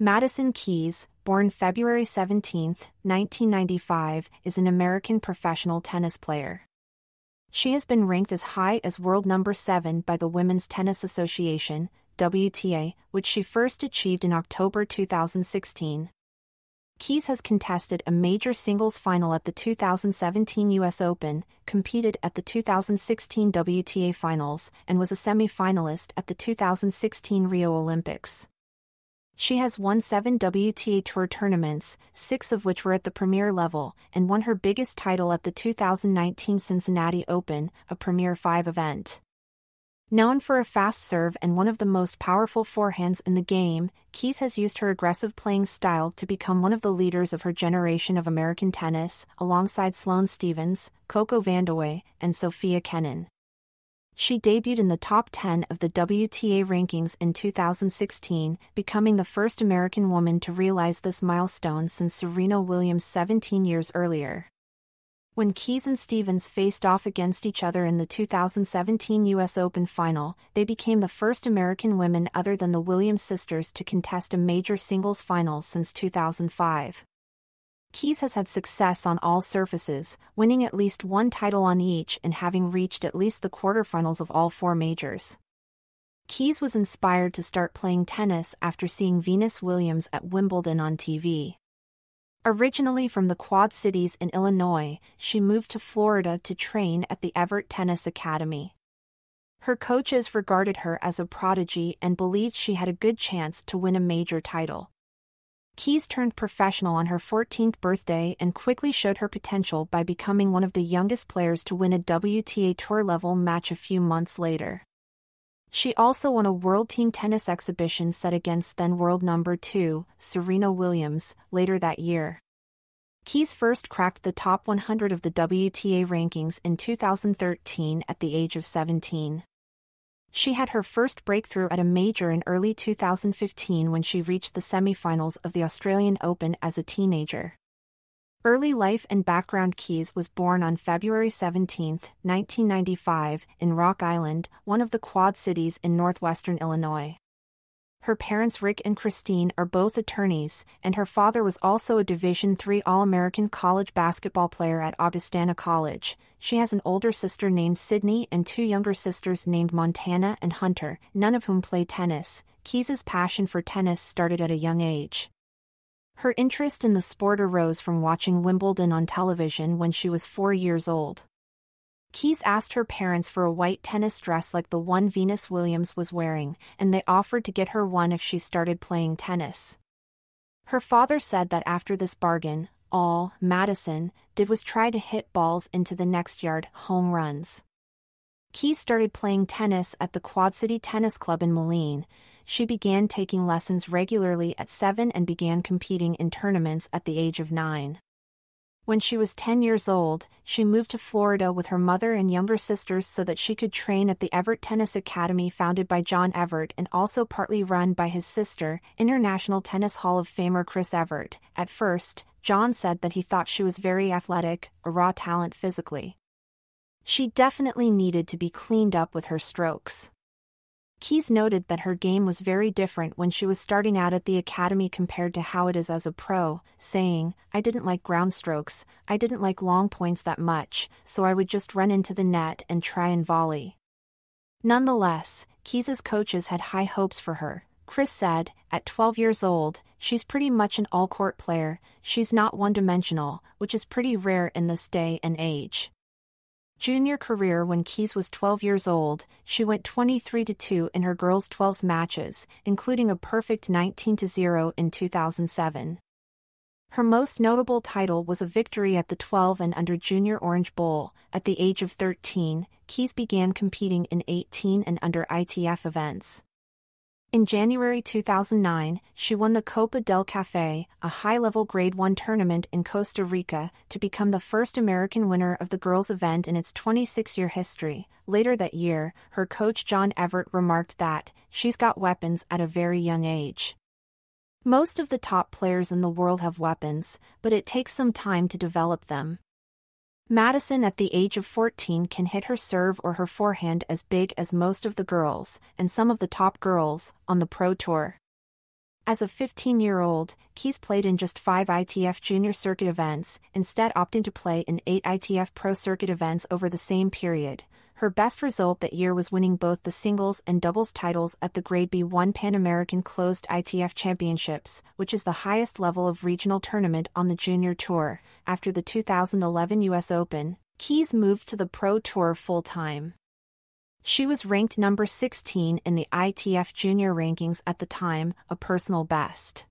Madison Keys, born February 17, 1995, is an American professional tennis player. She has been ranked as high as world number 7 by the Women's Tennis Association, WTA, which she first achieved in October 2016. Keys has contested a major singles final at the 2017 US Open, competed at the 2016 WTA Finals, and was a semi-finalist at the 2016 Rio Olympics. She has won seven WTA Tour tournaments, six of which were at the Premier level, and won her biggest title at the 2019 Cincinnati Open, a Premier 5 event. Known for a fast serve and one of the most powerful forehands in the game, Keys has used her aggressive playing style to become one of the leaders of her generation of American tennis, alongside Sloane Stevens, Coco Vandeweghe, and Sofia Kenin. She debuted in the top 10 of the WTA rankings in 2016, becoming the first American woman to realize this milestone since Serena Williams 17 years earlier. When Keys and Stevens faced off against each other in the 2017 U.S. Open final, they became the first American women other than the Williams sisters to contest a major singles final since 2005. Keys has had success on all surfaces, winning at least one title on each and having reached at least the quarterfinals of all four majors. Keys was inspired to start playing tennis after seeing Venus Williams at Wimbledon on TV. Originally from the Quad Cities in Illinois, she moved to Florida to train at the Evert Tennis Academy. Her coaches regarded her as a prodigy and believed she had a good chance to win a major title. Keys turned professional on her 14th birthday and quickly showed her potential by becoming one of the youngest players to win a WTA Tour level match a few months later. She also won a World Team Tennis exhibition set against then world number 2, Serena Williams, later that year. Keys first cracked the top 100 of the WTA rankings in 2013 at the age of 17. She had her first breakthrough at a major in early 2015 when she reached the semifinals of the Australian Open as a teenager. Early life and background Keys was born on February 17, 1995, in Rock Island, one of the Quad Cities in northwestern Illinois. Her parents Rick and Christine are both attorneys, and her father was also a Division III All-American college basketball player at Augustana College. She has an older sister named Sydney and two younger sisters named Montana and Hunter, none of whom play tennis. Keys's passion for tennis started at a young age. Her interest in the sport arose from watching Wimbledon on television when she was four years old. Keys asked her parents for a white tennis dress like the one Venus Williams was wearing, and they offered to get her one if she started playing tennis. Her father said that after this bargain, all Madison did was try to hit balls into the next yard, home runs. Keys started playing tennis at the Quad City Tennis Club in Moline. She began taking lessons regularly at seven and began competing in tournaments at the age of nine. When she was 10 years old, she moved to Florida with her mother and younger sisters so that she could train at the Evert Tennis Academy founded by John Evert and also partly run by his sister, International Tennis Hall of Famer Chris Evert. At first, John said that he thought she was very athletic, a raw talent physically. She definitely needed to be cleaned up with her strokes. Keys noted that her game was very different when she was starting out at the academy compared to how it is as a pro, saying, I didn't like ground strokes, I didn't like long points that much, so I would just run into the net and try and volley. Nonetheless, Keys's coaches had high hopes for her. Chris said, at 12 years old, she's pretty much an all court player, she's not one dimensional, which is pretty rare in this day and age junior career when Keys was 12 years old, she went 23 2 in her girls 12s matches, including a perfect 19 0 in 2007. Her most notable title was a victory at the 12 and under Junior Orange Bowl. At the age of 13, Keys began competing in 18 and under ITF events. In January 2009, she won the Copa del Café, a high-level Grade 1 tournament in Costa Rica, to become the first American winner of the girls' event in its 26-year history. Later that year, her coach John Evert remarked that, she's got weapons at a very young age. Most of the top players in the world have weapons, but it takes some time to develop them. Madison at the age of 14 can hit her serve or her forehand as big as most of the girls, and some of the top girls, on the Pro Tour. As a 15-year-old, Keys played in just five ITF Junior Circuit events, instead opting to play in eight ITF Pro Circuit events over the same period. Her best result that year was winning both the singles and doubles titles at the Grade B1 Pan American Closed ITF Championships, which is the highest level of regional tournament on the junior tour. After the 2011 US Open, Keys moved to the Pro Tour full-time. She was ranked number 16 in the ITF junior rankings at the time, a personal best.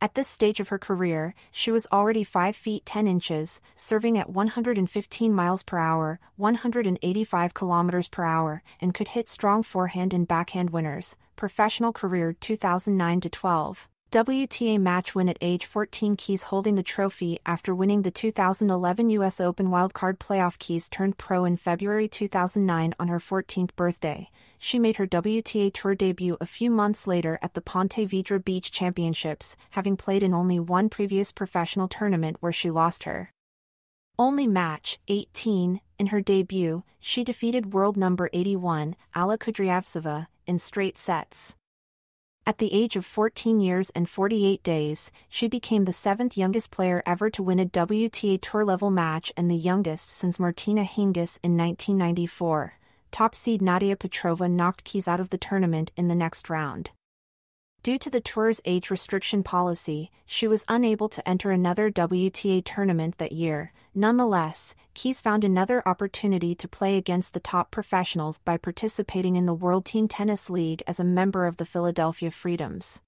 At this stage of her career, she was already 5 feet 10 inches, serving at 115 miles per hour, 185 kilometers per hour, and could hit strong forehand and backhand winners. Professional career 2009 to 12. WTA match win at age 14 Keys holding the trophy after winning the 2011 US Open wildcard playoff Keys turned pro in February 2009 on her 14th birthday. She made her WTA Tour debut a few months later at the Ponte Vedra Beach Championships, having played in only one previous professional tournament where she lost her only match, 18, in her debut, she defeated world number 81, Alla Kudryavtseva, in straight sets. At the age of 14 years and 48 days, she became the seventh youngest player ever to win a WTA Tour level match and the youngest since Martina Hingis in 1994. Top seed Nadia Petrova knocked Keys out of the tournament in the next round. Due to the tour's age restriction policy, she was unable to enter another WTA tournament that year. Nonetheless, Keys found another opportunity to play against the top professionals by participating in the World Team Tennis League as a member of the Philadelphia Freedoms.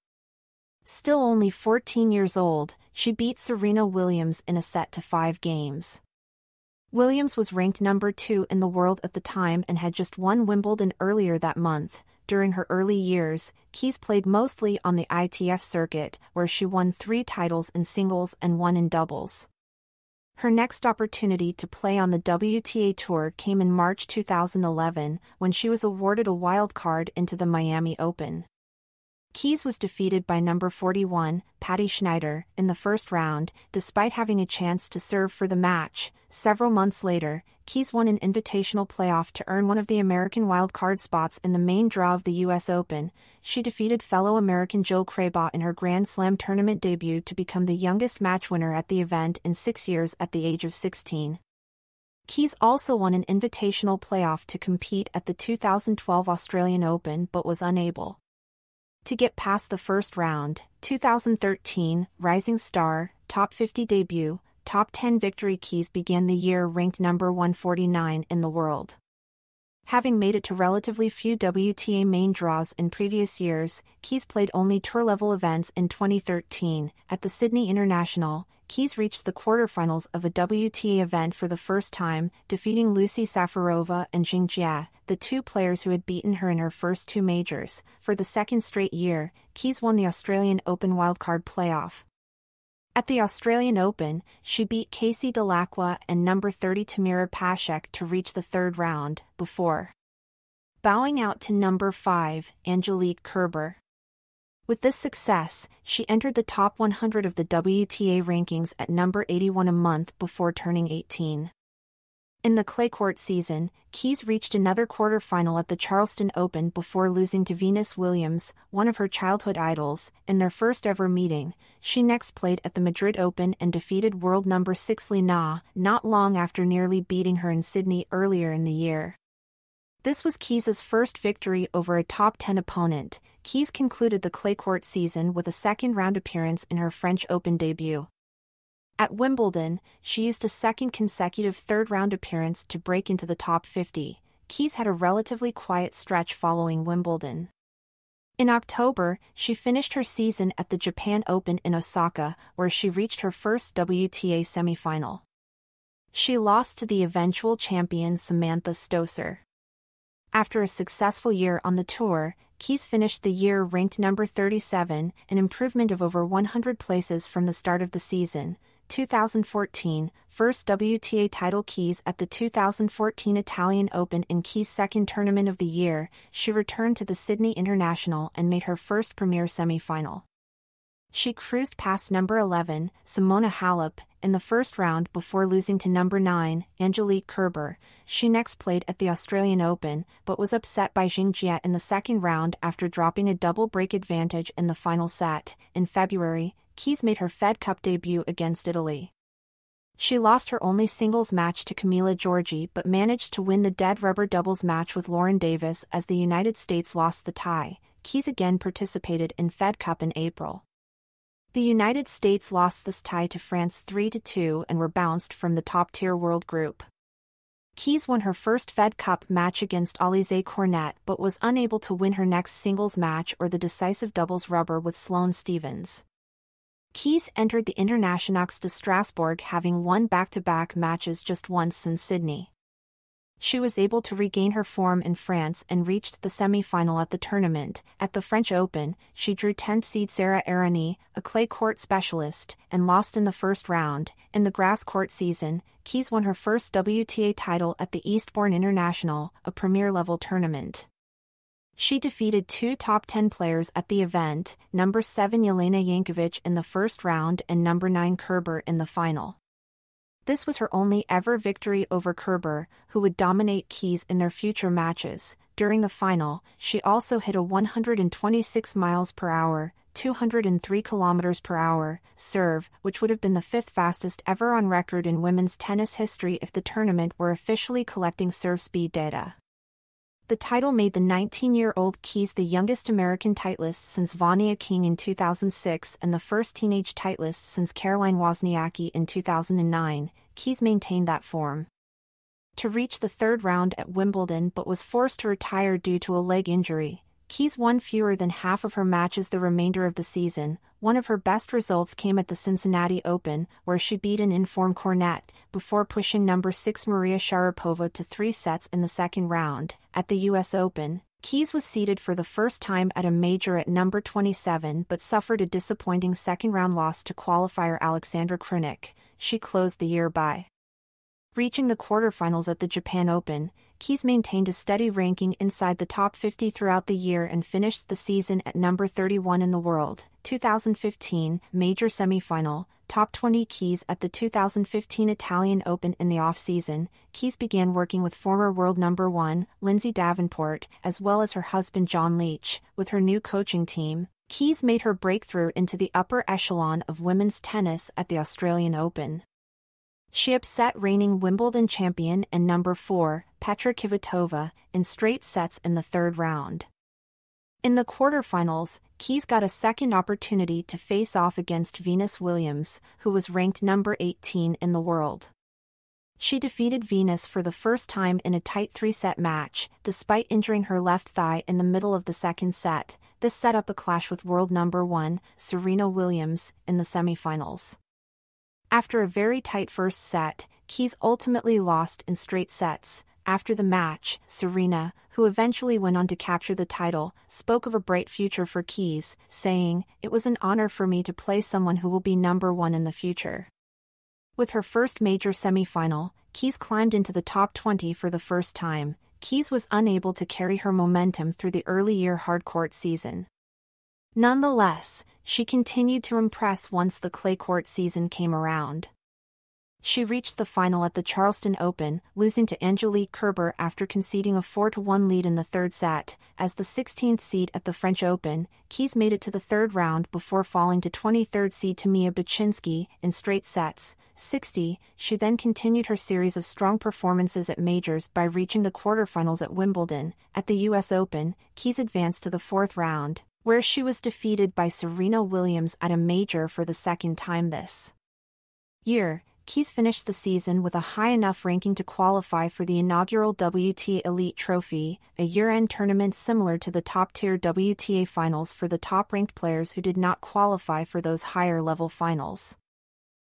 Still only 14 years old, she beat Serena Williams in a set to five games. Williams was ranked number two in the world at the time and had just won Wimbledon earlier that month, during her early years, Keys played mostly on the ITF circuit, where she won three titles in singles and one in doubles. Her next opportunity to play on the WTA Tour came in March 2011 when she was awarded a wild card into the Miami Open. Keys was defeated by number 41, Patty Schnyder, in the first round, despite having a chance to serve for the match. Several months later, Keys won an invitational playoff to earn one of the American wildcard spots in the main draw of the U.S. Open. She defeated fellow American Jill Craybas in her Grand Slam tournament debut to become the youngest match winner at the event in six years at the age of 16. Keys also won an invitational playoff to compete at the 2012 Australian Open but was unable to get past the first round, 2013, Rising Star, Top 50 debut, Top 10 victory keys began the year ranked number 149 in the world. Having made it to relatively few WTA main draws in previous years, Keys played only tour level events in 2013. At the Sydney International, Keys reached the quarterfinals of a WTA event for the first time, defeating Lucie Safarova and Jing Jia, the two players who had beaten her in her first two majors. For the second straight year, Keys won the Australian Open wildcard playoff. At the Australian Open, she beat Casey Dellacqua and number 30 Tamira Paszek to reach the third round, before bowing out to number 5, Angelique Kerber. With this success, she entered the top 100 of the WTA rankings at number 81 a month before turning 18. In the clay court season, Keys reached another quarterfinal at the Charleston Open before losing to Venus Williams, one of her childhood idols, in their first ever meeting. She next played at the Madrid Open and defeated world number 6 Li Na, not long after nearly beating her in Sydney earlier in the year. This was Keys's first victory over a top 10 opponent. Keys concluded the clay court season with a second round appearance in her French Open debut. At Wimbledon, she used a second consecutive third round appearance to break into the top 50. Keys had a relatively quiet stretch following Wimbledon. In October, she finished her season at the Japan Open in Osaka, where she reached her first WTA semifinal. She lost to the eventual champion Samantha Stosur. After a successful year on the tour, Keys finished the year ranked number 37, an improvement of over 100 places from the start of the season. 2014, first WTA title Keys at the 2014 Italian Open in Keys' second tournament of the year, she returned to the Sydney International and made her first premier semi-final. She cruised past number 11, Simona Halep, in the first round before losing to number 9, Angelique Kerber. She next played at the Australian Open, but was upset by Zheng Jie in the second round after dropping a double break advantage in the final set. In February, Keys made her Fed Cup debut against Italy. She lost her only singles match to Camila Giorgi but managed to win the dead rubber doubles match with Lauren Davis as the United States lost the tie. Keys again participated in Fed Cup in April. The United States lost this tie to France 3-2 and were bounced from the top-tier world group. Keys won her first Fed Cup match against Alizé Cornet but was unable to win her next singles match or the decisive doubles rubber with Sloane Stevens. Keys entered the Internationaux de Strasbourg having won back-to-back matches just once since Sydney she was able to regain her form in France and reached the semi-final at the tournament. At the French Open, she drew 10th seed Sara Errani, a clay court specialist, and lost in the first round. In the grass court season, Keys won her first WTA title at the Eastbourne International, a premier-level tournament. She defeated two top 10 players at the event, number 7 Jelena Jankovic in the first round and number 9 Kerber in the final. This was her only ever victory over Kerber, who would dominate Keys in their future matches. During the final, she also hit a 126 miles per hour, 203 kilometers per hour serve, which would have been the fifth fastest ever on record in women's tennis history if the tournament were officially collecting serve speed data. The title made the 19-year-old Keys the youngest American titleist since Vania King in 2006 and the first teenage titleist since Caroline Wozniacki in 2009. Keys maintained that form. To reach the third round at Wimbledon but was forced to retire due to a leg injury, Keys won fewer than half of her matches the remainder of the season. One of her best results came at the Cincinnati Open, where she beat an informed Cornet, before pushing number 6 Maria Sharapova to three sets in the second round. At the U.S. Open, Keys was seeded for the first time at a major at number 27 but suffered a disappointing second round loss to qualifier Aleksandra Krunic. She closed the year by Reaching the quarterfinals at the Japan Open, Keys maintained a steady ranking inside the top 50 throughout the year and finished the season at number 31 in the world. 2015 Major Semifinal, Top 20 Keys at the 2015 Italian Open in the off-season, Keys began working with former world number 1, Lindsay Davenport, as well as her husband Jon Leach. With her new coaching team, Keys made her breakthrough into the upper echelon of women's tennis at the Australian Open. She upset reigning Wimbledon champion and number 4, Petra Kvitova, in straight sets in the third round. In the quarterfinals, Keys got a second opportunity to face off against Venus Williams, who was ranked number 18 in the world. She defeated Venus for the first time in a tight three-set match, despite injuring her left thigh in the middle of the second set. This set up a clash with world number 1, Serena Williams, in the semifinals. After a very tight first set, Keys ultimately lost in straight sets. After the match, Serena, who eventually went on to capture the title, spoke of a bright future for Keys, saying, It was an honor for me to play someone who will be number one in the future. With her first major semifinal, Keys climbed into the top 20 for the first time. Keys was unable to carry her momentum through the early year hardcourt season. Nonetheless, she continued to impress once the clay court season came around. She reached the final at the Charleston Open, losing to Angelique Kerber after conceding a 4-1 lead in the third set. As the 16th seed at the French Open, Keys made it to the third round before falling to 23rd seed Timea Bacsinszky in straight sets. 60, she then continued her series of strong performances at majors by reaching the quarterfinals at Wimbledon. At the US Open, Keys advanced to the fourth round, where she was defeated by Serena Williams at a major for the second time this year. Keys finished the season with a high enough ranking to qualify for the inaugural WTA Elite Trophy, a year-end tournament similar to the top-tier WTA finals for the top-ranked players who did not qualify for those higher-level finals.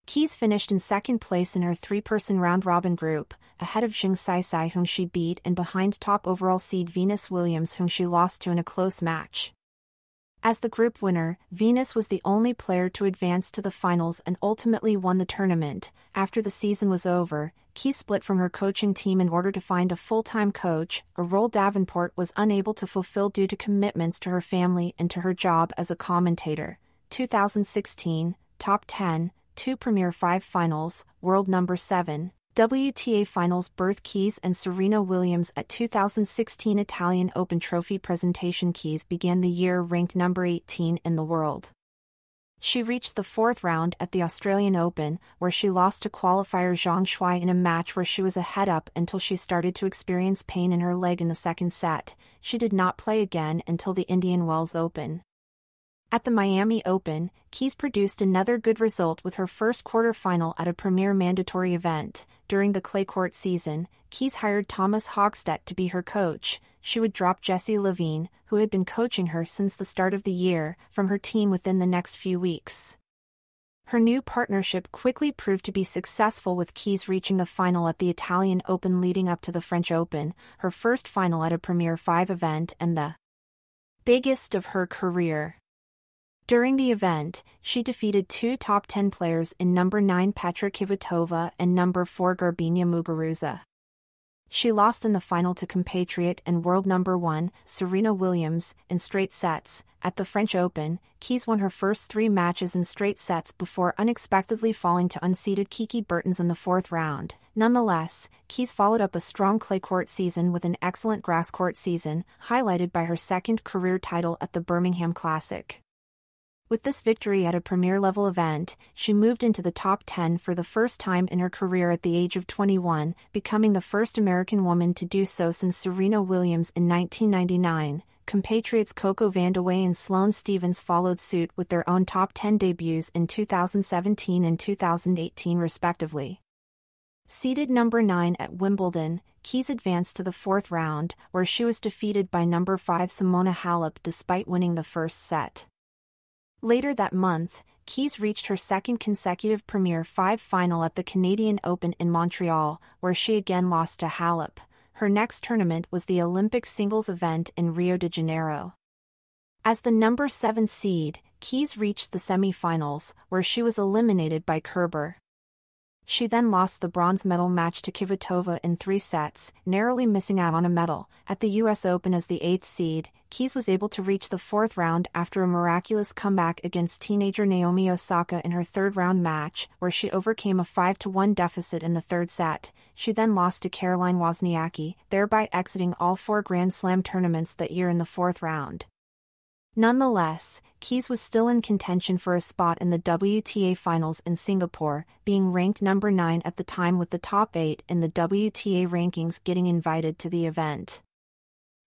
Keys finished in second place in her three-person round-robin group, ahead of Zheng Saisai whom she beat and behind top overall seed Venus Williams whom she lost to in a close match. As the group winner, Venus was the only player to advance to the finals and ultimately won the tournament. After the season was over, Key split from her coaching team in order to find a full-time coach, a role Davenport was unable to fulfill due to commitments to her family and to her job as a commentator. 2016, Top 10, 2 Premier 5 Finals, World Number 7, WTA Finals berth Keys and Serena Williams at 2016 Italian Open Trophy presentation Keys began the year ranked number 18 in the world. She reached the fourth round at the Australian Open, where she lost to qualifier Zhang Shuai in a match where she was a head up until she started to experience pain in her leg in the second set. She did not play again until the Indian Wells Open. At the Miami Open, Keys produced another good result with her first quarterfinal at a premier mandatory event. During the clay court season, Keys hired Thomas Högstedt to be her coach. She would drop Jesse Levine, who had been coaching her since the start of the year, from her team within the next few weeks. Her new partnership quickly proved to be successful with Keys reaching the final at the Italian Open leading up to the French Open, her first final at a Premier 5 event and the biggest of her career. During the event, she defeated two top 10 players in number 9 Petra Kvitova and number 4 Garbiñe Muguruza. She lost in the final to compatriot and world number 1, Serena Williams, in straight sets. At the French Open, Keys won her first three matches in straight sets before unexpectedly falling to unseeded Kiki Bertens in the fourth round. Nonetheless, Keys followed up a strong clay court season with an excellent grass court season, highlighted by her second career title at the Birmingham Classic. With this victory at a premier level event, she moved into the top 10 for the first time in her career at the age of 21, becoming the first American woman to do so since Serena Williams in 1999. Compatriots Coco Vandeweghe and Sloane Stevens followed suit with their own top 10 debuts in 2017 and 2018 respectively. Seeded number 9 at Wimbledon, Keys advanced to the fourth round, where she was defeated by number 5 Simona Halep despite winning the first set. Later that month, Keys reached her second consecutive Premier 5 final at the Canadian Open in Montreal, where she again lost to Halep. Her next tournament was the Olympic singles event in Rio de Janeiro. As the number 7 seed, Keys reached the semi-finals, where she was eliminated by Kerber. She then lost the bronze medal match to Kvitova in three sets, narrowly missing out on a medal. At the US Open as the eighth seed, Keys was able to reach the fourth round after a miraculous comeback against teenager Naomi Osaka in her third round match, where she overcame a 5-1 deficit in the third set. She then lost to Caroline Wozniacki, thereby exiting all four Grand Slam tournaments that year in the fourth round. Nonetheless, Keys was still in contention for a spot in the WTA Finals in Singapore, being ranked number 9 at the time with the top 8 in the WTA rankings getting invited to the event.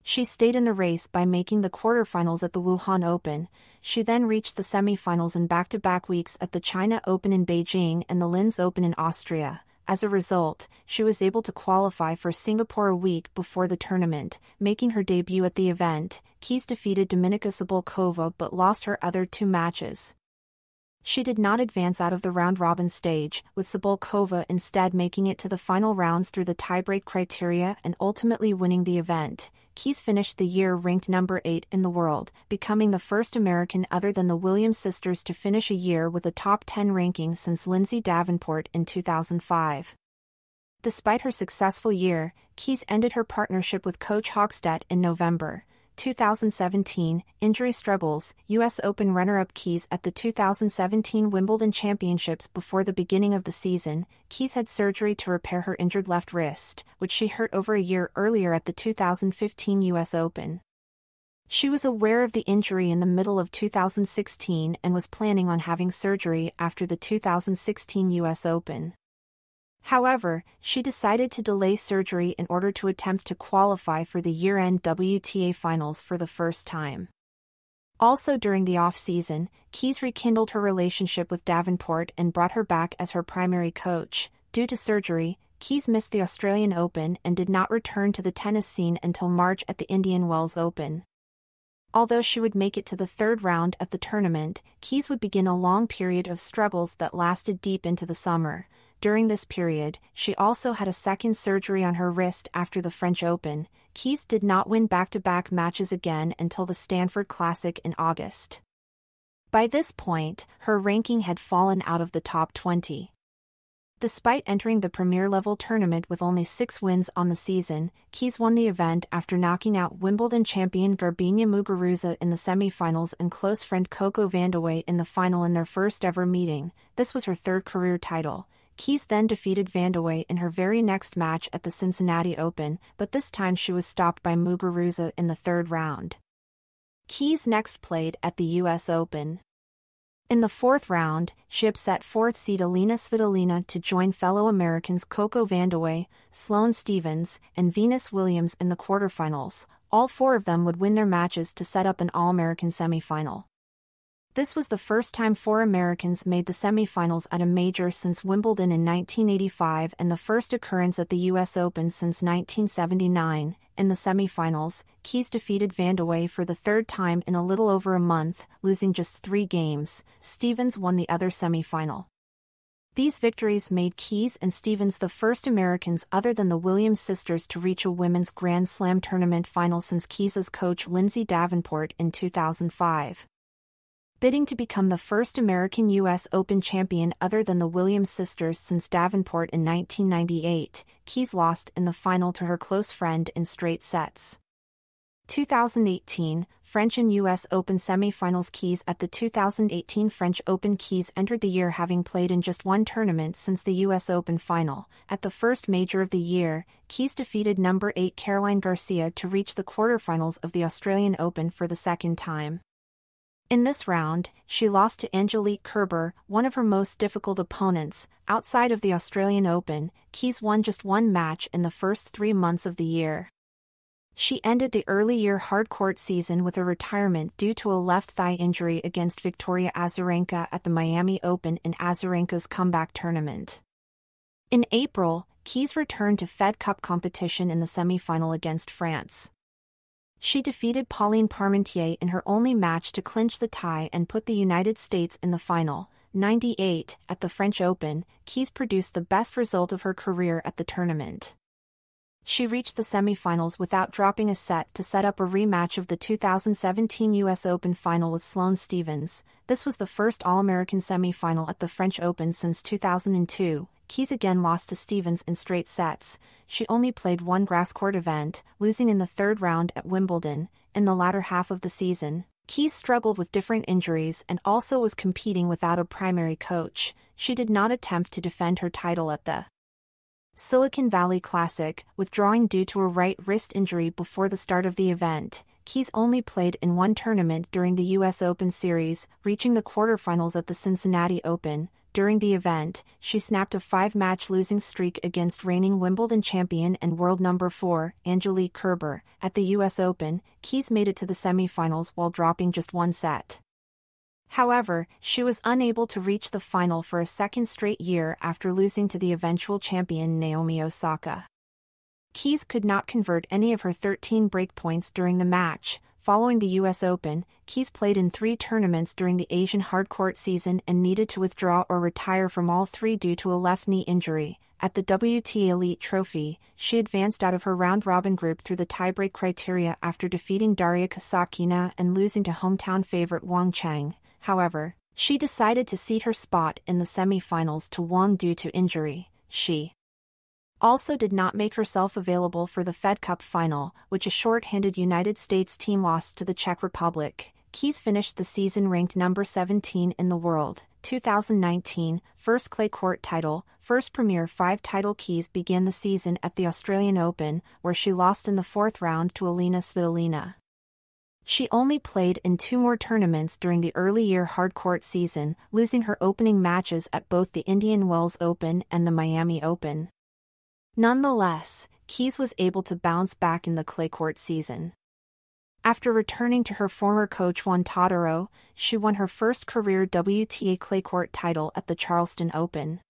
She stayed in the race by making the quarterfinals at the Wuhan Open. She then reached the semifinals in back-to-back weeks at the China Open in Beijing and the Linz Open in Austria. As a result, she was able to qualify for Singapore a week before the tournament, making her debut at the event. Keys defeated Dominika Cibulkova but lost her other two matches. She did not advance out of the round-robin stage, with Cibulkova instead making it to the final rounds through the tiebreak criteria and ultimately winning the event. Keys finished the year ranked number 8 in the world, becoming the first American other than the Williams sisters to finish a year with a top 10 ranking since Lindsay Davenport in 2005. Despite her successful year, Keys ended her partnership with coach Högstedt in November. 2017, injury struggles, U.S. Open runner-up Keys at the 2017 Wimbledon Championships before the beginning of the season, Keys had surgery to repair her injured left wrist, which she hurt over a year earlier at the 2015 U.S. Open. She was aware of the injury in the middle of 2016 and was planning on having surgery after the 2016 U.S. Open. However, she decided to delay surgery in order to attempt to qualify for the year-end WTA finals for the first time. Also during the off-season, Keys rekindled her relationship with Davenport and brought her back as her primary coach. Due to surgery, Keys missed the Australian Open and did not return to the tennis scene until March at the Indian Wells Open. Although she would make it to the third round at the tournament, Keys would begin a long period of struggles that lasted deep into the summer. During this period, she also had a second surgery on her wrist after the French Open. Keys did not win back to back matches again until the Stanford Classic in August. By this point, her ranking had fallen out of the top 20. Despite entering the Premier level tournament with only six wins on the season, Keys won the event after knocking out Wimbledon champion Garbiñe Muguruza in the semi-finals and close friend Coco Vandeweghe in the final in their first ever meeting. This was her third career title. Keys then defeated Vandeweghe in her very next match at the Cincinnati Open, but this time she was stopped by Muguruza in the third round. Keys next played at the US Open. In the fourth round, she upset fourth seed Alina Svitolina to join fellow Americans Coco Vandeweghe, Sloane Stevens, and Venus Williams in the quarterfinals. All four of them would win their matches to set up an All-American semifinal. This was the first time four Americans made the semifinals at a major since Wimbledon in 1985 and the first occurrence at the US Open since 1979. In the semifinals, Keys defeated Vandeweghe for the third time in a little over a month, losing just three games. Stevens won the other semifinal. These victories made Keys and Stevens the first Americans other than the Williams sisters to reach a women's Grand Slam tournament final since Keys's coach Lindsay Davenport in 2005 bidding to become the first American U.S. Open champion other than the Williams sisters since Davenport in 1998, Keys lost in the final to her close friend in straight sets. 2018, French and U.S. Open semifinals Keys at the 2018 French Open Keys entered the year having played in just one tournament since the U.S. Open final. At the first major of the year, Keys defeated number 8 Caroline Garcia to reach the quarterfinals of the Australian Open for the second time. In this round, she lost to Angelique Kerber, one of her most difficult opponents. Outside of the Australian Open, Keys won just one match in the first three months of the year. She ended the early year hard court season with a retirement due to a left thigh injury against Victoria Azarenka at the Miami Open in Azarenka's comeback tournament. In April, Keys returned to Fed Cup competition in the semifinal against France. She defeated Pauline Parmentier in her only match to clinch the tie and put the United States in the final. 98 at the French Open, Keys produced the best result of her career at the tournament. She reached the semifinals without dropping a set to set up a rematch of the 2017 US Open final with Sloane Stevens. This was the first All-American semifinal at the French Open since 2002, Keys again lost to Stevens in straight sets. She only played one grass court event, losing in the third round at Wimbledon. In the latter half of the season, Keys struggled with different injuries and also was competing without a primary coach. She did not attempt to defend her title at the Silicon Valley Classic, withdrawing due to a right wrist injury before the start of the event. Keys only played in one tournament during the U.S. Open Series, reaching the quarterfinals at the Cincinnati Open, during the event, she snapped a five-match losing streak against reigning Wimbledon champion and world number 4, Angelique Kerber. At the US Open, Keys made it to the semifinals while dropping just one set. However, she was unable to reach the final for a second straight year after losing to the eventual champion Naomi Osaka. Keys could not convert any of her 13 breakpoints during the match, Following the US Open, Keys played in three tournaments during the Asian hardcourt season and needed to withdraw or retire from all three due to a left knee injury. At the WTA Elite Trophy, she advanced out of her round robin group through the tiebreak criteria after defeating Daria Kasatkina and losing to hometown favorite Wang Qiang. However, she decided to cede her spot in the semifinals to Wang due to injury. She also did not make herself available for the Fed Cup final, which a short-handed United States team lost to the Czech Republic. Keys finished the season ranked number 17 in the world. 2019, first clay court title, first Premier 5 title Keys began the season at the Australian Open, where she lost in the fourth round to Alina Svitolina. She only played in two more tournaments during the early year hardcourt season, losing her opening matches at both the Indian Wells Open and the Miami Open. Nonetheless, Keys was able to bounce back in the clay court season. After returning to her former coach Juan Todero, she won her first career WTA clay court title at the Charleston Open.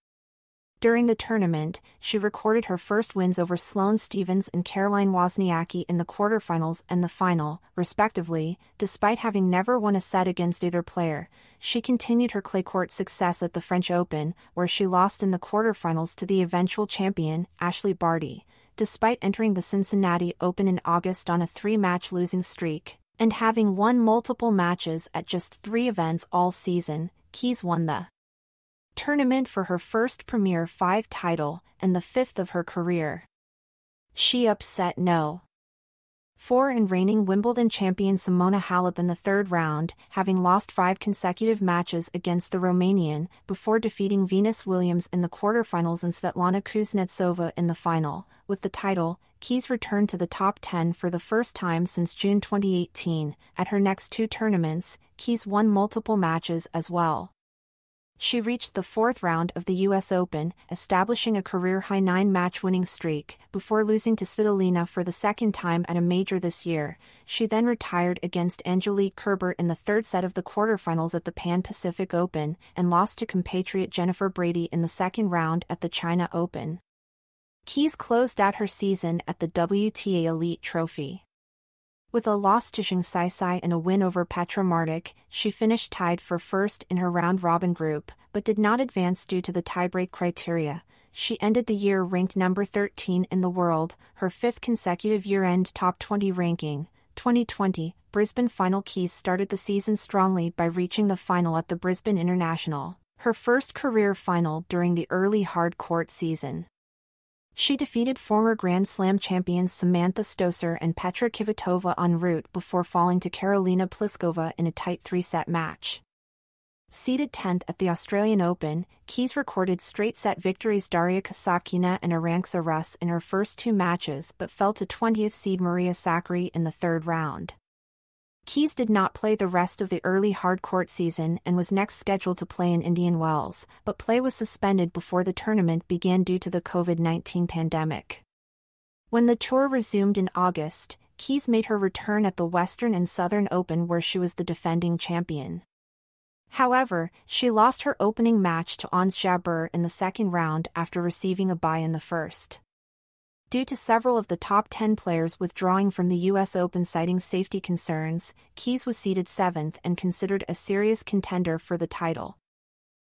During the tournament, she recorded her first wins over Sloane Stevens and Caroline Wozniacki in the quarterfinals and the final, respectively. Despite having never won a set against either player, she continued her clay court success at the French Open, where she lost in the quarterfinals to the eventual champion, Ashleigh Barty, despite entering the Cincinnati Open in August on a three-match losing streak. And having won multiple matches at just three events all season, Keys won the tournament for her first Premier 5 title and the fifth of her career. She upset no. 4 and reigning Wimbledon champion Simona Halep in the third round, having lost five consecutive matches against the Romanian, before defeating Venus Williams in the quarterfinals and Svetlana Kuznetsova in the final. With the title, Keys returned to the top 10 for the first time since June 2018. At her next two tournaments, Keys won multiple matches as well. She reached the fourth round of the U.S. Open, establishing a career-high nine-match winning streak, before losing to Svitolina for the second time at a major this year. She then retired against Angelique Kerber in the third set of the quarterfinals at the Pan Pacific Open, and lost to compatriot Jennifer Brady in the second round at the China Open. Keys closed out her season at the WTA Elite Trophy. With a loss to Zheng Saisai and a win over Petra Martic, she finished tied for first in her round-robin group, but did not advance due to the tiebreak criteria. She ended the year ranked number 13 in the world, her fifth consecutive year-end top 20 ranking. 2020, Brisbane Final Keys started the season strongly by reaching the final at the Brisbane International, her first career final during the early hard court season. She defeated former Grand Slam champions Samantha Stosur and Petra Kvitova en route before falling to Karolina Pliskova in a tight three-set match. Seeded 10th at the Australian Open, Keys recorded straight-set victories Daria Kasatkina and Arantxa Rus in her first two matches but fell to 20th seed Maria Sakkari in the third round. Keys did not play the rest of the early hard court season and was next scheduled to play in Indian Wells, but play was suspended before the tournament began due to the COVID-19 pandemic. When the tour resumed in August, Keys made her return at the Western and Southern Open where she was the defending champion. However, she lost her opening match to Ons Jabeur in the second round after receiving a bye in the first. Due to several of the top 10 players withdrawing from the U.S. Open citing safety concerns, Keys was seeded seventh and considered a serious contender for the title.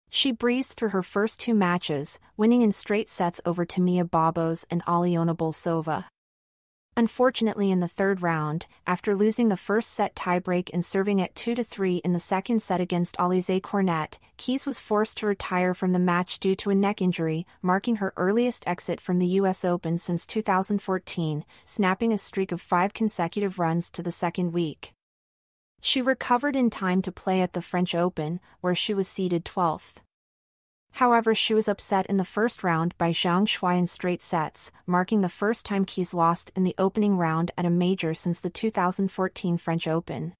She breezed through her first two matches, winning in straight sets over Timea Babos and Aliona Bolsova. Unfortunately in the third round, after losing the first set tiebreak and serving at 2-3 in the second set against Alizé Cornet, Keys was forced to retire from the match due to a neck injury, marking her earliest exit from the US Open since 2014, snapping a streak of five consecutive runs to the second week. She recovered in time to play at the French Open, where she was seeded 12th. However she was upset in the first round by Zhang Shuai in straight sets, marking the first time Keys lost in the opening round at a major since the 2014 French Open.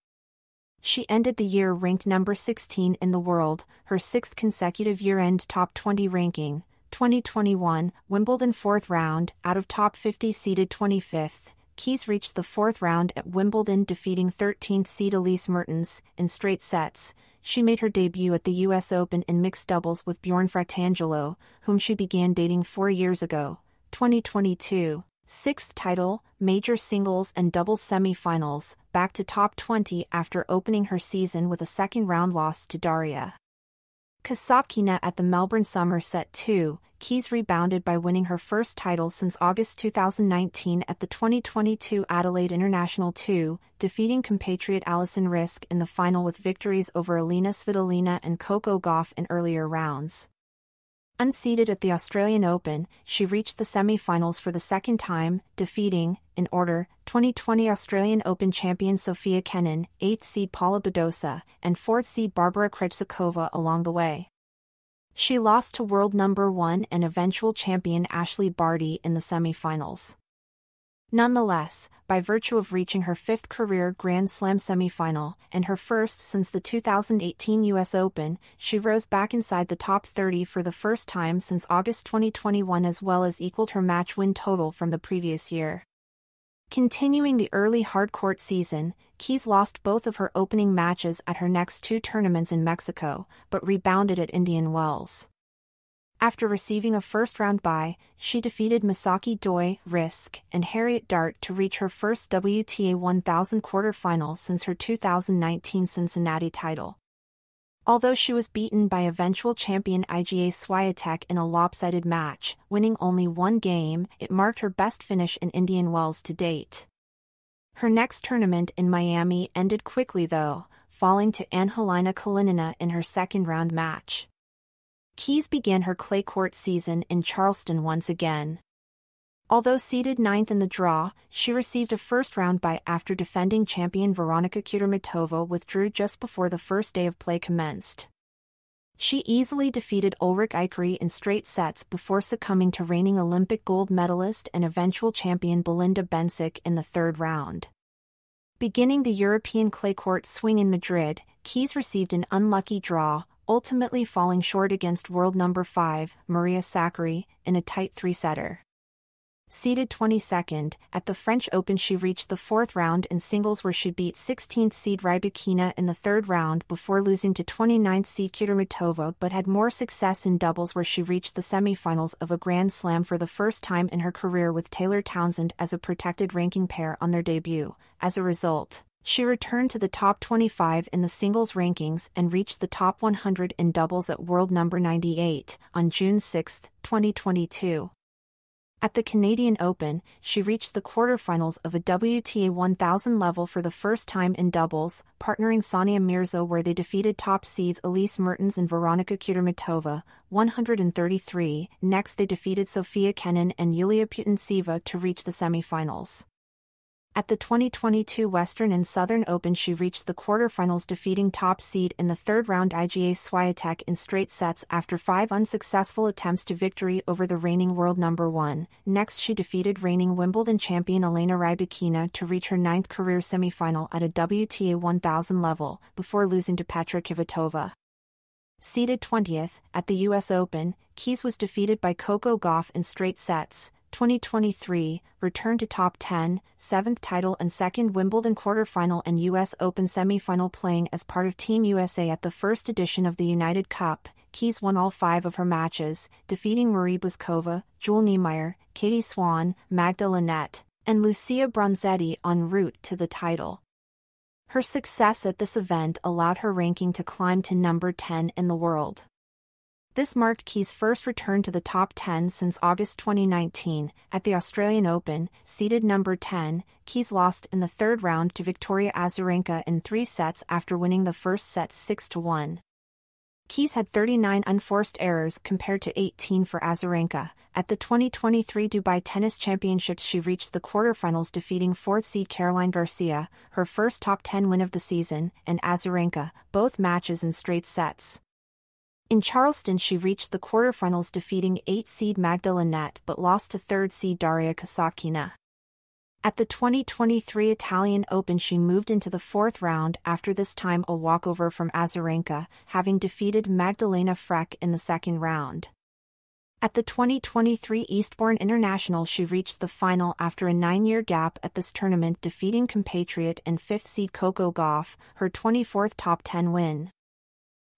She ended the year ranked number 16 in the world, her sixth consecutive year-end top 20 ranking. 2021, Wimbledon fourth round, out of top 50 seeded 25th, Keys reached the fourth round at Wimbledon defeating 13th seed Elise Mertens, in straight sets, she made her debut at the US Open in mixed doubles with Bjorn Fratangelo, whom she began dating four years ago, 2022. Sixth title, major singles and doubles semifinals, back to top 20 after opening her season with a second round loss to Daria. Kasatkina at the Melbourne Summer Set 2, Keys rebounded by winning her first title since August 2019 at the 2022 Adelaide International 2, defeating compatriot Alison Riske in the final with victories over Alina Svitolina and Coco Gauff in earlier rounds. Unseeded at the Australian Open, she reached the semi-finals for the second time, defeating, in order, 2020 Australian Open champion Sofia Kenin, 8th seed Paula Badosa, and 4th seed Barbara Krejcikova along the way. She lost to world number one and eventual champion Ashleigh Barty in the semifinals. Nonetheless, by virtue of reaching her fifth career Grand Slam semifinal and her first since the 2018 US Open, she rose back inside the top 30 for the first time since August 2021 as well as equaled her match win total from the previous year. Continuing the early hardcourt season, Keys lost both of her opening matches at her next two tournaments in Mexico, but rebounded at Indian Wells. After receiving a first-round bye, she defeated Misaki Doi, Riske, and Harriet Dart to reach her first WTA 1000 quarterfinal since her 2019 Cincinnati title. Although she was beaten by eventual champion Iga Swiatek in a lopsided match, winning only one game, it marked her best finish in Indian Wells to date. Her next tournament in Miami ended quickly though, falling to Anhelina Kalinina in her second round match. Keys began her clay court season in Charleston once again. Although seeded ninth in the draw, she received a first round bye after defending champion Veronika Kudermetova withdrew just before the first day of play commenced. She easily defeated Ulrikke Eikeri in straight sets before succumbing to reigning Olympic gold medalist and eventual champion Belinda Bencic in the third round. Beginning the European clay court swing in Madrid, Keys received an unlucky draw, ultimately falling short against world number 5, Maria Sakkari, in a tight three-setter. Seeded 22nd, at the French Open she reached the fourth round in singles where she beat 16th seed Rybakina in the third round before losing to 29th seed Kudermetova but had more success in doubles where she reached the semifinals of a Grand Slam for the first time in her career with Taylor Townsend as a protected ranking pair on their debut. As a result, she returned to the top 25 in the singles rankings and reached the top 100 in doubles at world number 98 on June 6, 2022. At the Canadian Open, she reached the quarterfinals of a WTA 1000 level for the first time in doubles, partnering Sania Mirza where they defeated top seeds Elise Mertens and Veronika Kudermetova, 133. Next they defeated Sofia Kenin and Yulia Putintseva to reach the semifinals. At the 2022 Western and Southern Open she reached the quarterfinals defeating top seed in the third round Iga Swiatek in straight sets after five unsuccessful attempts to victory over the reigning world number one. Next she defeated reigning Wimbledon champion Elena Rybakina to reach her ninth career semifinal at a WTA 1000 level, before losing to Petra Kvitova. Seeded 20th, at the US Open, Keys was defeated by Coco Gauff in straight sets, 2023, returned to top 10, seventh title and second Wimbledon quarterfinal and U.S. Open semifinal playing as part of Team USA at the first edition of the United Cup. Keys won all five of her matches, defeating Marie Bouzkova, Jule Niemeier, Katie Swan, Magda Linette, and Lucia Bronzetti en route to the title. Her success at this event allowed her ranking to climb to number 10 in the world. This marked Key's first return to the top 10 since August 2019. At the Australian Open, seeded number 10, Keys lost in the third round to Victoria Azarenka in three sets after winning the first set 6 1. Keys had 39 unforced errors compared to 18 for Azarenka. At the 2023 Dubai Tennis Championships, she reached the quarterfinals, defeating fourth seed Caroline Garcia, her first top 10 win of the season, and Azarenka, both matches in straight sets. In Charleston she reached the quarterfinals defeating 8 seed Magda Linette but lost to 3rd seed Daria Kasatkina. At the 2023 Italian Open she moved into the fourth round after this time a walkover from Azarenka, having defeated Magdalena Frech in the second round. At the 2023 Eastbourne International she reached the final after a nine-year gap at this tournament defeating compatriot and fifth seed Coco Gauff, her 24th top 10 win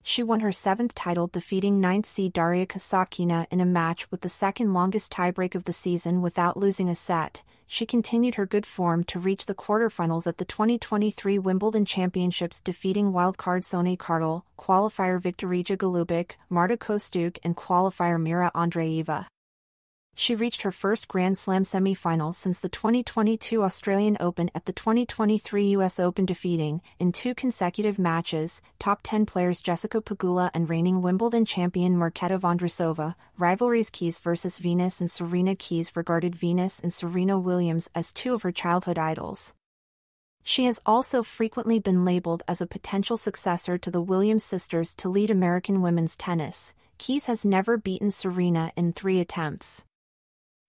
she won her seventh title defeating ninth seed Daria Kasatkina in a match with the second longest tiebreak of the season without losing a set. She continued her good form to reach the quarterfinals at the 2023 Wimbledon Championships defeating wildcard Sonia Kartal, qualifier Viktorija Golubic, Marta Kostyuk and qualifier Mira Andreeva. She reached her first Grand Slam semi-final since the 2022 Australian Open at the 2023 US Open defeating, in two consecutive matches, top 10 players Jessica Pegula and reigning Wimbledon champion Marketa Vondrousova. Rivalries Keys versus Venus and Serena Keys regarded Venus and Serena Williams as two of her childhood idols. She has also frequently been labeled as a potential successor to the Williams sisters to lead American women's tennis. Keys has never beaten Serena in three attempts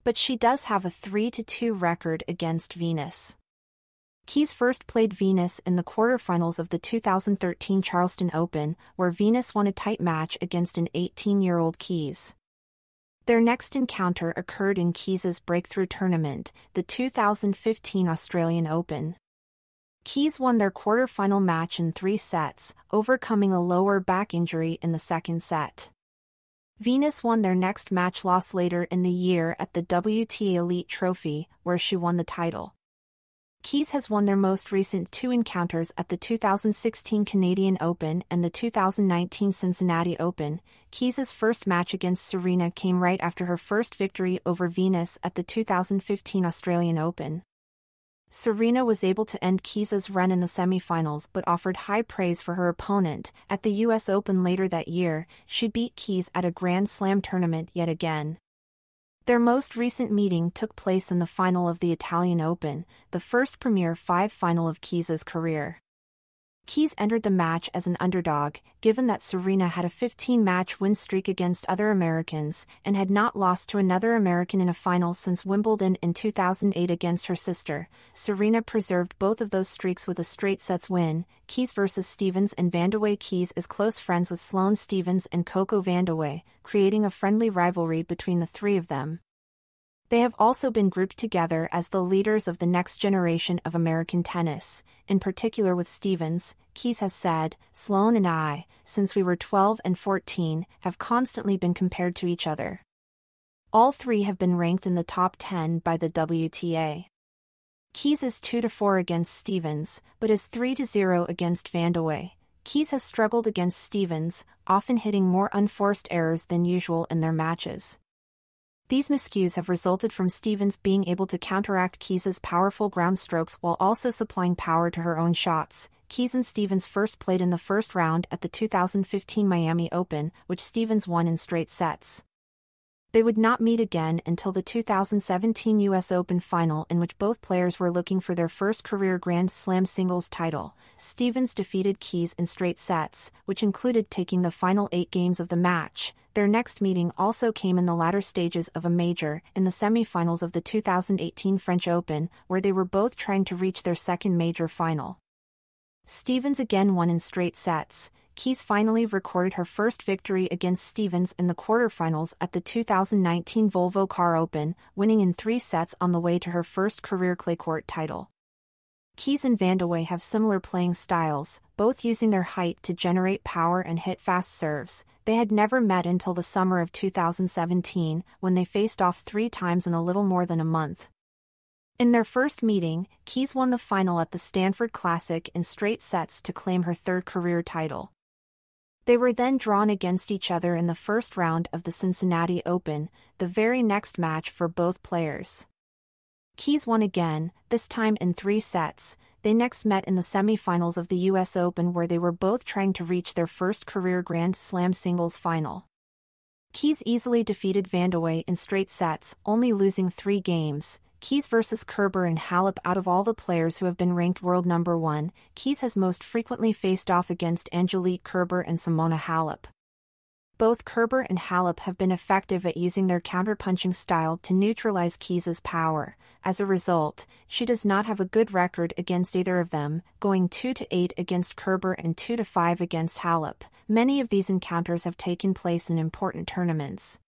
but she does have a 3-2 record against Venus. Keys first played Venus in the quarterfinals of the 2013 Charleston Open, where Venus won a tight match against an 18-year-old Keys. Their next encounter occurred in Keys's breakthrough tournament, the 2015 Australian Open. Keys won their quarterfinal match in three sets, overcoming a lower back injury in the second set. Venus won their next match loss later in the year at the WTA Elite Trophy, where she won the title. Keys has won their most recent two encounters at the 2016 Canadian Open and the 2019 Cincinnati Open. Keys's first match against Serena came right after her first victory over Venus at the 2015 Australian Open. Serena was able to end Keys's run in the semifinals but offered high praise for her opponent. At the US Open later that year, she beat Keys at a Grand Slam tournament yet again. Their most recent meeting took place in the final of the Italian Open, the first Premier 5 final of Keys's career. Keys entered the match as an underdog, given that Serena had a 15-match win streak against other Americans and had not lost to another American in a final since Wimbledon in 2008 against her sister. Serena preserved both of those streaks with a straight sets win. Keys versus Stevens and Vandeweghe Keys is close friends with Sloane Stevens and Coco Vandeweghe, creating a friendly rivalry between the three of them. They have also been grouped together as the leaders of the next generation of American tennis, in particular with Stevens, Keys has said, Sloane and I, since we were 12 and 14, have constantly been compared to each other. All three have been ranked in the top 10 by the WTA. Keys is 2-4 against Stevens, but is 3-0 against Vandeweghe. Keys has struggled against Stevens, often hitting more unforced errors than usual in their matches. These miscues have resulted from Stevens being able to counteract Keys's powerful ground strokes while also supplying power to her own shots. Keys and Stevens first played in the first round at the 2015 Miami Open, which Stevens won in straight sets. They would not meet again until the 2017 US Open final in which both players were looking for their first career Grand Slam singles title. Stevens defeated Keys in straight sets, which included taking the final eight games of the match. Their next meeting also came in the latter stages of a major, in the semifinals of the 2018 French Open, where they were both trying to reach their second major final. Stevens again won in straight sets, Keys finally recorded her first victory against Stevens in the quarterfinals at the 2019 Volvo Car Open, winning in three sets on the way to her first career clay court title. Keys and Vandeweghe have similar playing styles, both using their height to generate power and hit fast serves. They had never met until the summer of 2017, when they faced off three times in a little more than a month. In their first meeting, Keys won the final at the Stanford Classic in straight sets to claim her third career title. They were then drawn against each other in the first round of the Cincinnati Open, the very next match for both players. Keys won again, this time in three sets. They next met in the semifinals of the US Open where they were both trying to reach their first career Grand Slam singles final. Keys easily defeated Vandeweghe in straight sets, only losing three games, Keys versus Kerber and Halep out of all the players who have been ranked world number one, Keys has most frequently faced off against Angelique Kerber and Simona Halep. Both Kerber and Halep have been effective at using their counterpunching style to neutralize Keys's power. As a result, she does not have a good record against either of them, going 2 to 8 against Kerber and 2 to 5 against Halep. Many of these encounters have taken place in important tournaments.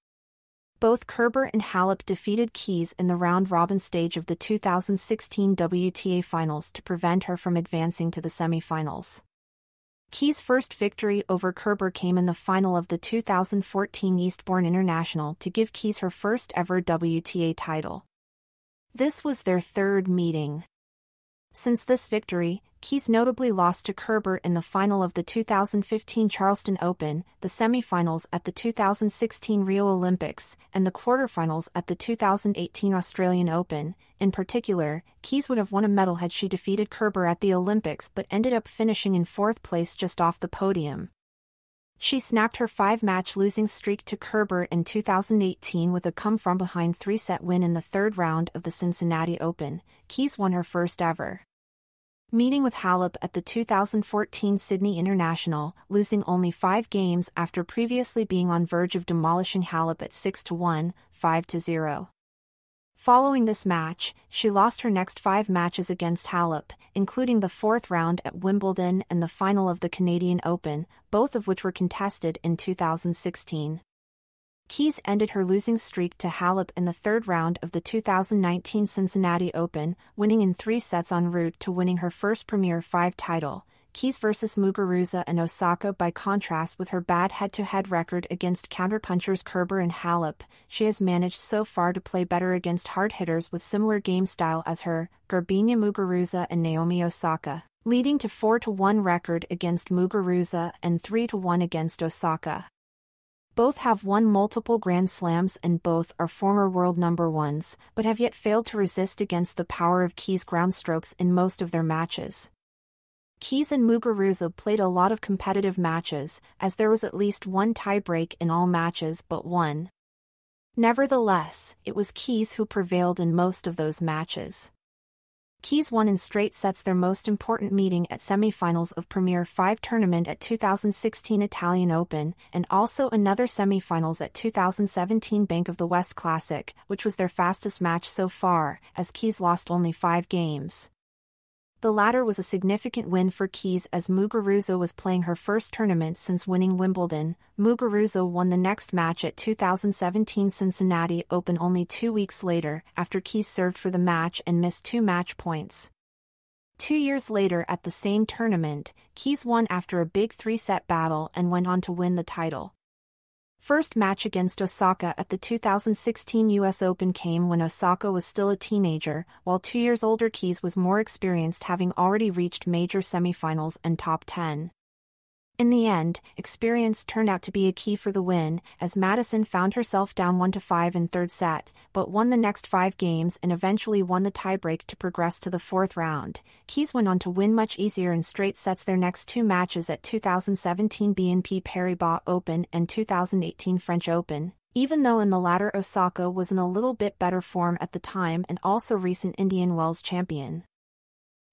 Both Kerber and Halep defeated Keys in the round-robin stage of the 2016 WTA Finals to prevent her from advancing to the semifinals. Keys' first victory over Kerber came in the final of the 2014 Eastbourne International to give Keys her first ever WTA title. This was their third meeting. Since this victory, Keys notably lost to Kerber in the final of the 2015 Charleston Open, the semifinals at the 2016 Rio Olympics, and the quarterfinals at the 2018 Australian Open. In particular, Keys would have won a medal had she defeated Kerber at the Olympics but ended up finishing in fourth place just off the podium. She snapped her five-match losing streak to Kerber in 2018 with a come-from-behind three-set win in the third round of the Cincinnati Open. Keys won her first ever. Meeting with Halep at the 2014 Sydney International, losing only five games after previously being on verge of demolishing Halep at 6-1, 5-0. Following this match, she lost her next five matches against Halep, including the fourth round at Wimbledon and the final of the Canadian Open, both of which were contested in 2016. Keys ended her losing streak to Halep in the third round of the 2019 Cincinnati Open, winning in three sets en route to winning her first Premier 5 title. Keys versus Muguruza and Osaka by contrast with her bad head-to-head record against counterpunchers Kerber and Halep, she has managed so far to play better against hard hitters with similar game style as her, Garbiñe Muguruza and Naomi Osaka, leading to 4-1 record against Muguruza and 3-1 against Osaka. Both have won multiple Grand Slams and both are former world number ones, but have yet failed to resist against the power of Keys' ground strokes in most of their matches. Keys and Muguruza played a lot of competitive matches, as there was at least one tiebreak in all matches but one. Nevertheless, it was Keys who prevailed in most of those matches. Keys won in straight sets their most important meeting at semifinals of Premier 5 tournament at 2016 Italian Open, and also another semifinals at 2017 Bank of the West Classic, which was their fastest match so far, as Keys lost only five games. The latter was a significant win for Keys as Muguruza was playing her first tournament since winning Wimbledon. Muguruza won the next match at 2017 Cincinnati Open only two weeks later after Keys served for the match and missed two match points. Two years later at the same tournament, Keys won after a big three-set battle and went on to win the title. First match against Osaka at the 2016 US Open came when Osaka was still a teenager, while two years older Keys was more experienced having already reached major semifinals and top 10. In the end, experience turned out to be a key for the win, as Madison found herself down 1-5 in third set, but won the next five games and eventually won the tiebreak to progress to the fourth round. Keys went on to win much easier in straight sets their next two matches at 2017 BNP Paribas Open and 2018 French Open, even though in the latter Osaka was in a little bit better form at the time and also recent Indian Wells champion.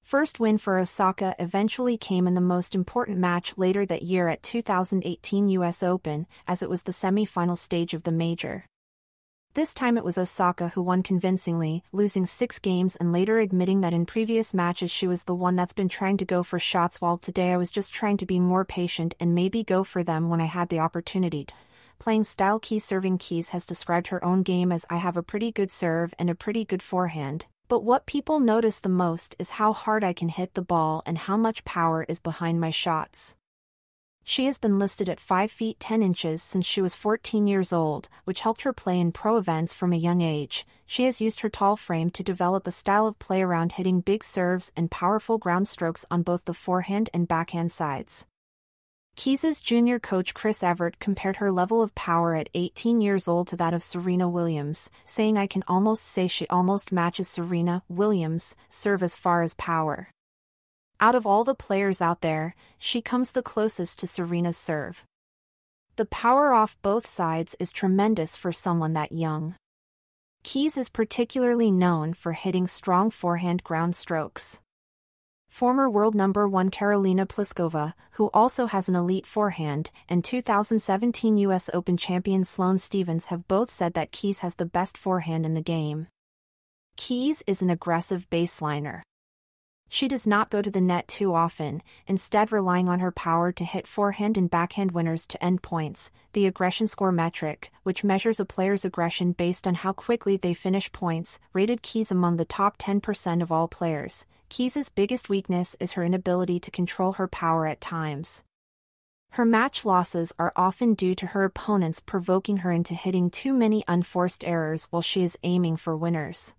First win for Osaka eventually came in the most important match later that year at 2018 US Open, as it was the semi-final stage of the major. This time it was Osaka who won convincingly, losing six games and later admitting that in previous matches she was the one that's been trying to go for shots while today I was just trying to be more patient and maybe go for them when I had the opportunity. Playing style key serving keys has described her own game as I have a pretty good serve and a pretty good forehand, but what people notice the most is how hard I can hit the ball and how much power is behind my shots. She has been listed at 5 feet 10 inches since she was 14 years old, which helped her play in pro events from a young age. She has used her tall frame to develop a style of play around hitting big serves and powerful ground strokes on both the forehand and backhand sides. Keys's junior coach Chris Evert compared her level of power at 18 years old to that of Serena Williams, saying I can almost say she almost matches Serena Williams' serve as far as power. Out of all the players out there, she comes the closest to Serena's serve. The power off both sides is tremendous for someone that young. Keys is particularly known for hitting strong forehand ground strokes. Former world number 1 Karolina Pliskova, who also has an elite forehand, and 2017 US Open champion Sloane Stevens have both said that Keys has the best forehand in the game. Keys is an aggressive baseliner. She does not go to the net too often, instead relying on her power to hit forehand and backhand winners to end points, the aggression score metric, which measures a player's aggression based on how quickly they finish points, rated Keys among the top 10% of all players. Keys's biggest weakness is her inability to control her power at times. Her match losses are often due to her opponents provoking her into hitting too many unforced errors while she is aiming for winners.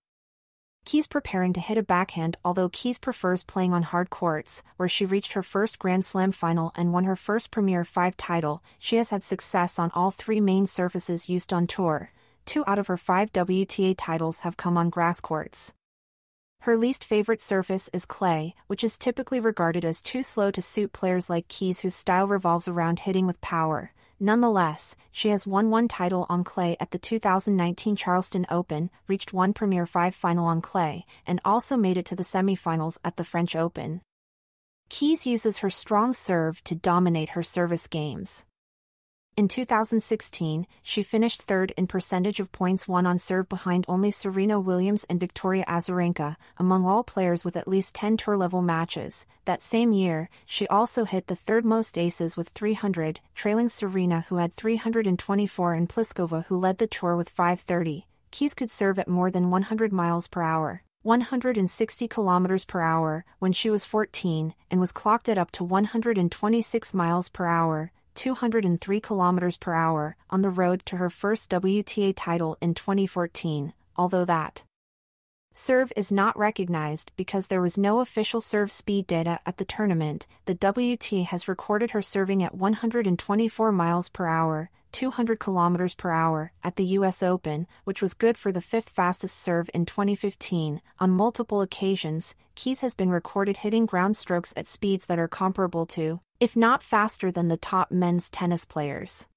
Keys preparing to hit a backhand although Keys prefers playing on hard courts, where she reached her first Grand Slam final and won her first Premier 5 title, she has had success on all three main surfaces used on tour. Two out of her five WTA titles have come on grass courts. Her least favorite surface is clay, which is typically regarded as too slow to suit players like Keys whose style revolves around hitting with power. Nonetheless, she has won one title on clay at the 2019 Charleston Open, reached one Premier 5 final on clay, and also made it to the semifinals at the French Open. Keys uses her strong serve to dominate her service games. In 2016, she finished third in percentage of points won on serve behind only Serena Williams and Victoria Azarenka, among all players with at least 10 tour level matches. That same year, she also hit the third most aces with 300, trailing Serena who had 324 and Pliskova who led the tour with 530. Keys could serve at more than 100 miles per hour. 160 kilometers per hour when she was 14 and was clocked at up to 126 miles per hour 203 km per hour, on the road to her first WTA title in 2014, although that Serve is not recognized because there was no official serve speed data at the tournament. The WTA has recorded her serving at 124 miles per hour, 200 kilometers per hour, at the US Open, which was good for the fifth fastest serve in 2015. On multiple occasions, Keys has been recorded hitting ground strokes at speeds that are comparable to, if not faster than the top men's tennis players.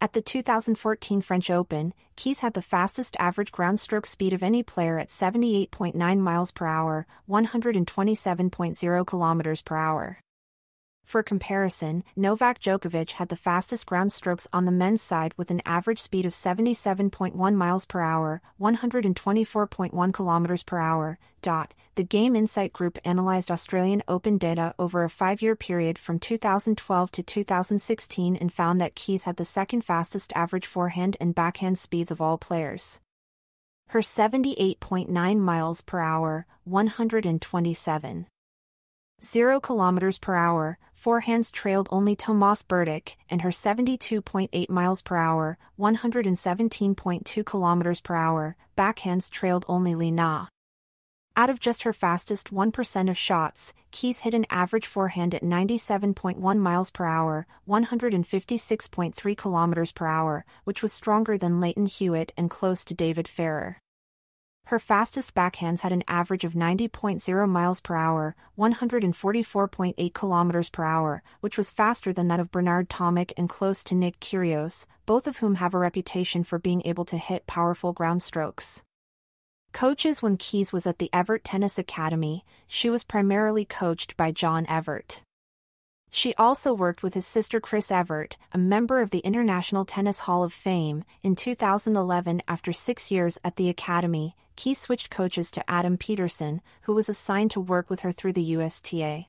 At the 2014 French Open, Keys had the fastest average ground stroke speed of any player at 78.9 miles per hour, 127.0 kilometers per hour. For comparison, Novak Djokovic had the fastest ground strokes on the men's side with an average speed of 77.1 miles per hour, 124.1 kilometers per hour. Dot. The Game Insight Group analyzed Australian Open data over a five-year period from 2012 to 2016 and found that Keys had the second fastest average forehand and backhand speeds of all players. Her 78.9 miles per hour, 127. 0 km per hour, forehands trailed only Tomas Berdych, and her 72.8 miles per hour, 117.2 km per hour, backhands trailed only Li Na. Out of just her fastest 1% of shots, Keys hit an average forehand at 97.1 miles per hour, 156.3 km per hour, which was stronger than Lleyton Hewitt and close to David Ferrer. Her fastest backhands had an average of 90.0 miles per hour, 144.8 kilometers per hour, which was faster than that of Bernard Tomic and close to Nick Kyrgios, both of whom have a reputation for being able to hit powerful ground strokes. Coaches When Keys was at the Evert Tennis Academy, she was primarily coached by John Evert. She also worked with his sister Chris Evert, a member of the International Tennis Hall of Fame. In 2011, after six years at the Academy, Key switched coaches to Adam Peterson, who was assigned to work with her through the USTA.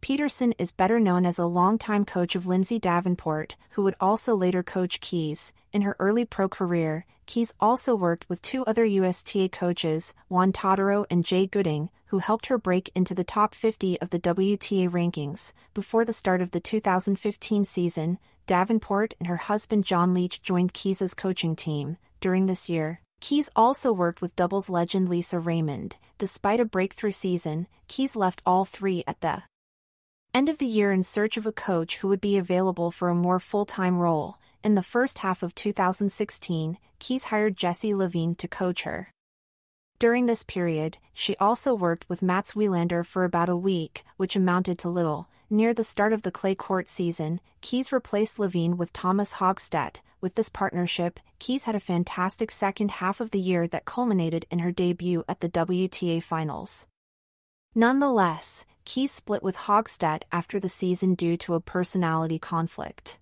Peterson is better known as a longtime coach of Lindsay Davenport, who would also later coach Keys. In her early pro career, Keys also worked with two other USTA coaches, Juan Todero and Jay Gooding, who helped her break into the top 50 of the WTA rankings. Before the start of the 2015 season, Davenport and her husband Jon Leach joined Keys' coaching team. During this year, Keys also worked with doubles legend Lisa Raymond. Despite a breakthrough season, Keys left all three at the end of the year in search of a coach who would be available for a more full-time role. In the first half of 2016, Keys hired Jesse Levine to coach her. During this period, she also worked with Mats Wilander for about a week, which amounted to little. Near the start of the clay court season, Keys replaced Levine with Thomas Högstedt. With this partnership, Keys had a fantastic second half of the year that culminated in her debut at the WTA Finals. Nonetheless, Keys split with Högstedt after the season due to a personality conflict.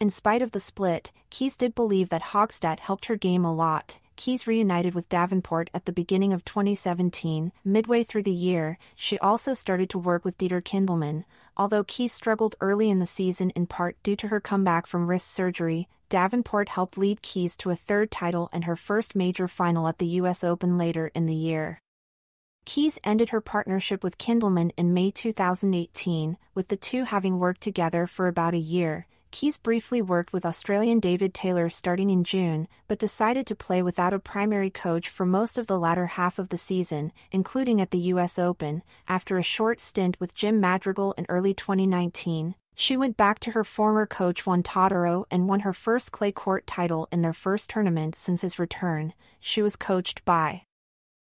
In spite of the split, Keys did believe that Högstedt helped her game a lot, Keys reunited with Davenport at the beginning of 2017. Midway through the year, she also started to work with Dieter Kindelmann. Although Keys struggled early in the season in part due to her comeback from wrist surgery, Davenport helped lead Keys to a third title and her first major final at the US Open later in the year. Keys ended her partnership with Kindelmann in May 2018, with the two having worked together for about a year. Keys briefly worked with Australian David Taylor starting in June, but decided to play without a primary coach for most of the latter half of the season, including at the US Open. After a short stint with Jim Madrigal in early 2019, she went back to her former coach Juan Todero and won her first clay court title in their first tournament since his return. She was coached by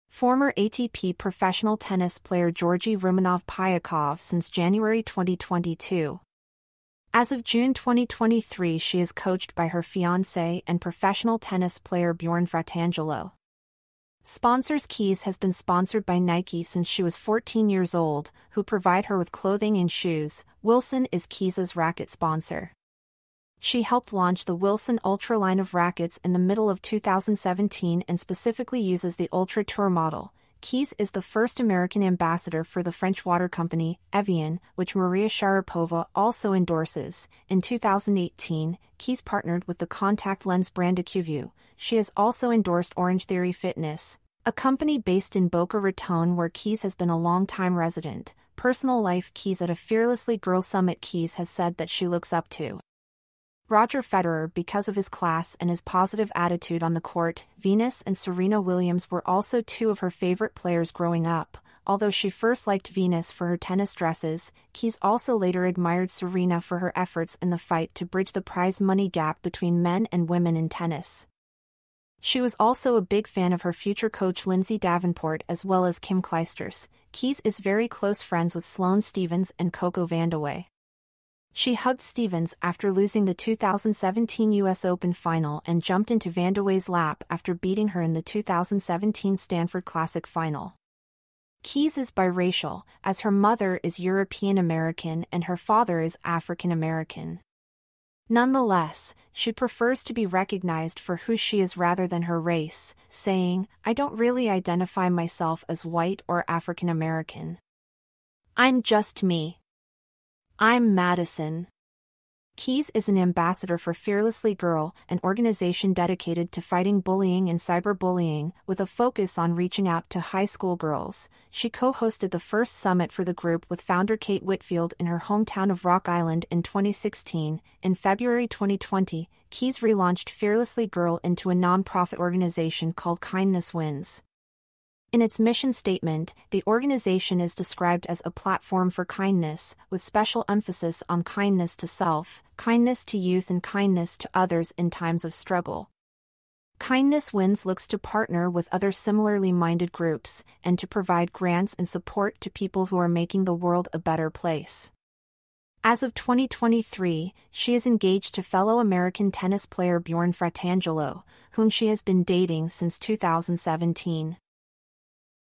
former ATP professional tennis player Georgi Rumenov Payakov since January 2022. As of June 2023, she is coached by her fiancé and professional tennis player Bjorn Fratangelo. Sponsors Keys has been sponsored by Nike since she was 14 years old, who provide her with clothing and shoes. Wilson is Keys' racket sponsor. She helped launch the Wilson Ultra line of rackets in the middle of 2017 and specifically uses the Ultra Tour model, Keys is the first American ambassador for the French water company, Evian, which Maria Sharapova also endorses. In 2018, Keys partnered with the contact lens brand Acuvue. She has also endorsed Orange Theory Fitness, a company based in Boca Raton where Keys has been a long-time resident. Personal life Keys at a Fearlessly Girl Summit Keys has said that she looks up to Roger Federer because of his class and his positive attitude on the court, Venus and Serena Williams were also two of her favorite players growing up. Although she first liked Venus for her tennis dresses, Keys also later admired Serena for her efforts in the fight to bridge the prize money gap between men and women in tennis. She was also a big fan of her future coach Lindsay Davenport as well as Kim Clijsters. Keys is very close friends with Sloane Stevens and Coco Vandeweghe. She hugged Stevens after losing the 2017 U.S. Open final and jumped into Vandeweghe's lap after beating her in the 2017 Stanford Classic final. Keys is biracial, as her mother is European American and her father is African American. Nonetheless, she prefers to be recognized for who she is rather than her race, saying, I don't really identify myself as white or African American. I'm just me. I'm Madison. Keys is an ambassador for Fearlessly Girl, an organization dedicated to fighting bullying and cyberbullying, with a focus on reaching out to high school girls. She co hosted the first summit for the group with founder Kate Whitfield in her hometown of Rock Island in 2016. In February 2020, Keys relaunched Fearlessly Girl into a nonprofit organization called Kindness Wins. In its mission statement, the organization is described as a platform for kindness, with special emphasis on kindness to self, kindness to youth, and kindness to others in times of struggle. Kindness Wins looks to partner with other similarly minded groups and to provide grants and support to people who are making the world a better place. As of 2023, she is engaged to fellow American tennis player Bjorn Fratangelo, whom she has been dating since 2017.